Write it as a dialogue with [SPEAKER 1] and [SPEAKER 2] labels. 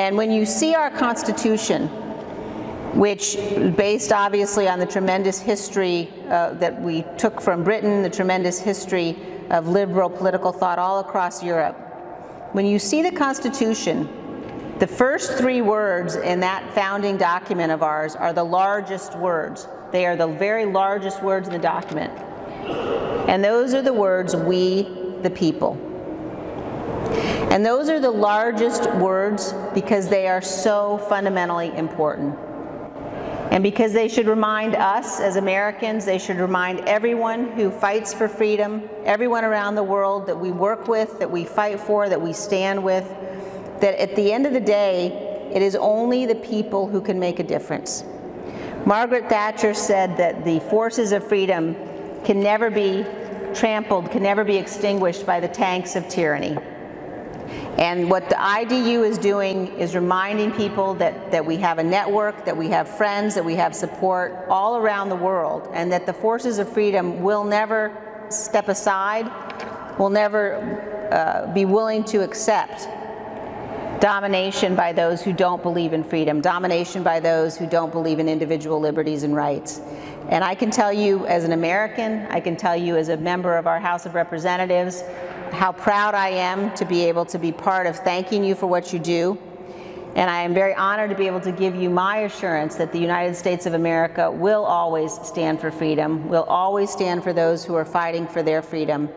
[SPEAKER 1] And when you see our Constitution, which based obviously on the tremendous history uh, that we took from Britain, the tremendous history of liberal political thought all across Europe. When you see the Constitution, the first three words in that founding document of ours are the largest words. They are the very largest words in the document. And those are the words, we the people. And those are the largest words because they are so fundamentally important. And because they should remind us as Americans, they should remind everyone who fights for freedom, everyone around the world that we work with, that we fight for, that we stand with, that at the end of the day, it is only the people who can make a difference. Margaret Thatcher said that the forces of freedom can never be trampled, can never be extinguished by the tanks of tyranny. And what the IDU is doing is reminding people that, that we have a network, that we have friends, that we have support all around the world, and that the forces of freedom will never step aside, will never uh, be willing to accept domination by those who don't believe in freedom, domination by those who don't believe in individual liberties and rights. And I can tell you as an American, I can tell you as a member of our House of Representatives, how proud I am to be able to be part of thanking you for what you do. And I am very honored to be able to give you my assurance that the United States of America will always stand for freedom, will always stand for those who are fighting for their freedom.